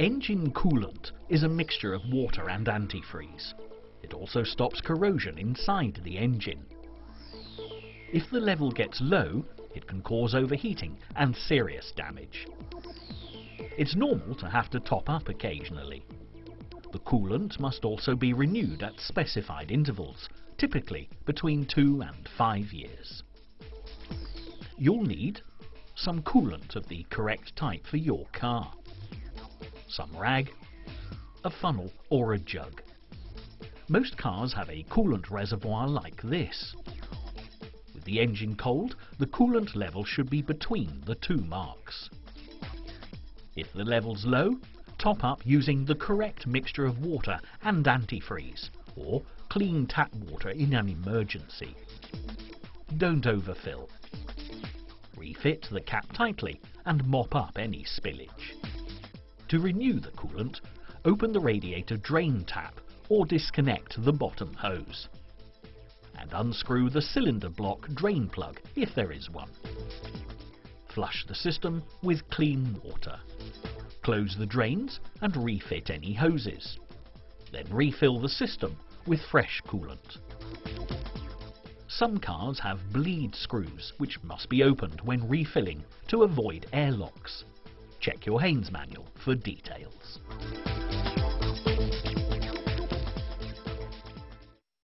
Engine coolant is a mixture of water and antifreeze. It also stops corrosion inside the engine. If the level gets low, it can cause overheating and serious damage. It's normal to have to top up occasionally. The coolant must also be renewed at specified intervals, typically between two and five years. You'll need some coolant of the correct type for your car, some rag, a funnel or a jug. Most cars have a coolant reservoir like this. With the engine cold, the coolant level should be between the two marks. If the level's low, top up using the correct mixture of water and antifreeze, or clean tap water in an emergency. Don't overfill. Refit the cap tightly and mop up any spillage. To renew the coolant, open the radiator drain tap or disconnect the bottom hose. And unscrew the cylinder block drain plug if there is one. Flush the system with clean water. Close the drains and refit any hoses. Then refill the system with fresh coolant. Some cars have bleed screws which must be opened when refilling to avoid airlocks. Check your Haynes manual for details.